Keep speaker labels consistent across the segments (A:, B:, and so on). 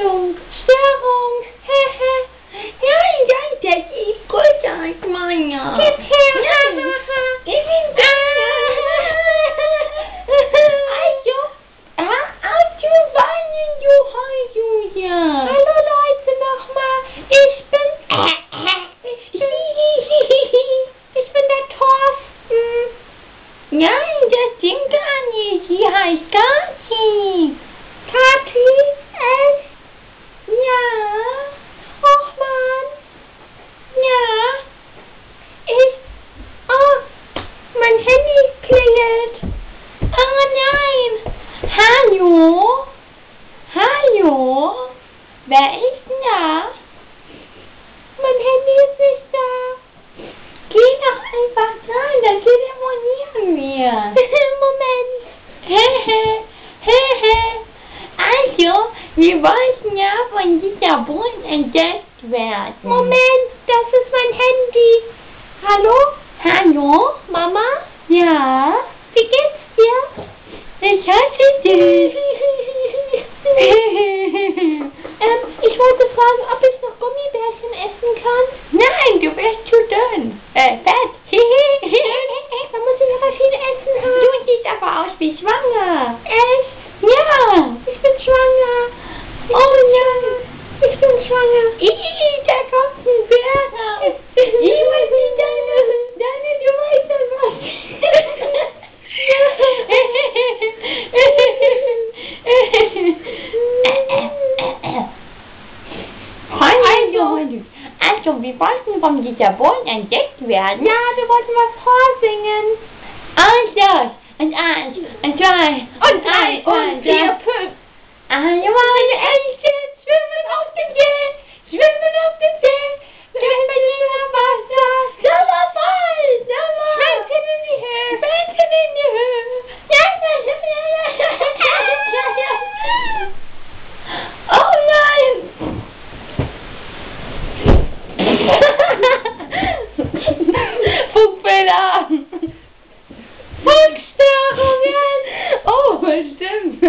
A: Störung, Störung, hehe. Nein, nein, das ist größer als meiner. Gib her.
B: Nein. Ich
A: bin
B: größer. Also,
A: auf zu weinen, du Heiljulia.
B: Hallo Leute nochmal, ich bin... Ich. Ich bin der Thorsten.
A: Nein, das stimmt gar nicht. Sie heißt Gazi.
B: Klingelt.
A: Oh nein. Hallo? Hallo? Wer ist denn da?
B: Mein Handy ist nicht da.
A: Geh doch einfach rein, dann telefonieren wir.
B: Moment.
A: Hehe, hehe. Also, wir wollten ja von dieser Brunnen entdeckt werden.
B: Moment, das ist mein Handy. Hallo?
A: Hallo?
B: Mama?
A: Ja?
B: Wie geht's dir?
A: Ich hasse dich.
B: ähm, ich wollte fragen, ob ich noch Gummibärchen essen kann.
A: Nein, du bist zu dünn. Äh, fett.
B: da muss ich aber viel essen haben.
A: Du siehst aber aus wie schwanger.
B: Echt?
A: Ja.
B: Ich bin schwanger. Ich
A: Oh
B: bin
A: ja.
B: schwanger. Ich bin schwanger.
A: Ih, da kommt ein Bär raus. Ich weiß nicht, deine, deine, du weißt das was. Also, also, wir wollten von dieser Bohnen entdeckt werden.
B: Ja, wir wollten was vorsingen.
A: Also, und eins, und zwei,
B: Und drei, und vier, fünf.
A: Meine Elchen schwimmen auf dem See, schwimmen auf dem See, schwimmen in Wasser, Sommer voll, Sommer.
B: Schwenken in die Höhe.
A: Schwenken in die Höhe. Ja, ja, ja, ja, ja, ja, ja. Oh nein! Fuchsfehler!
B: Fuchsstörungen.
A: Oh, stimmt.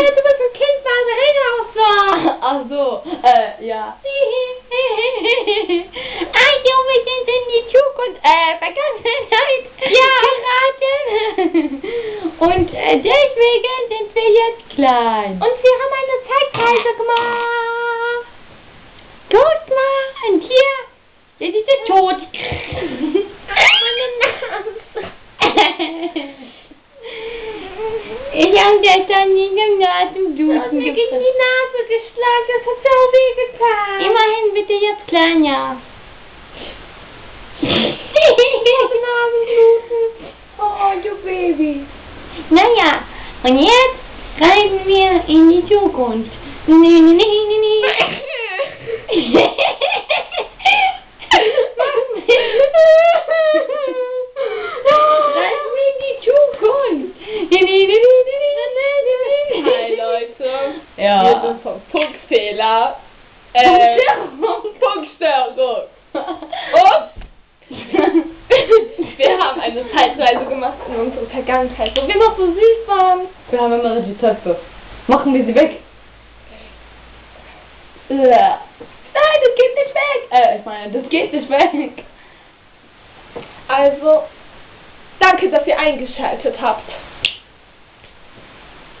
B: Hey, du bist ein Kind, war Erinnerungswahr.
A: Ach so, äh, ja. Also, wir sind in die Zukunft, äh, Vergangenheit geraten. Und äh, deswegen sind wir jetzt klein.
B: Und wir haben eine Zeitreise gemacht.
A: Guck mal, und hier, jetzt ist er tot. Ich habe gestern nie gemacht im
B: Du
A: Duschen
B: mir gegen die Nase geschlagen, das hat so weh getan.
A: Immerhin bitte jetzt kleiner.
B: Nasenbluten. Oh, du Baby.
A: Naja, und jetzt reisen wir in die Zukunft. Nee, nee, nee, nee, nee. Reisen wir in die Zukunft. Nee, nee, nee, nee, nee, nee, nee,
C: Hi Leute.
A: Ja.
C: Sind vom Funkfehler. Äh, Funkstörung. Und wir haben eine Zeitreise gemacht in unsere Vergangenheit, wo wir noch so süß waren.
A: Wir haben immer die Töpfe. Machen wir sie weg.
C: Nein, das geht nicht weg.
A: Äh, ich meine, das geht nicht weg.
C: Also, danke, dass ihr eingeschaltet habt.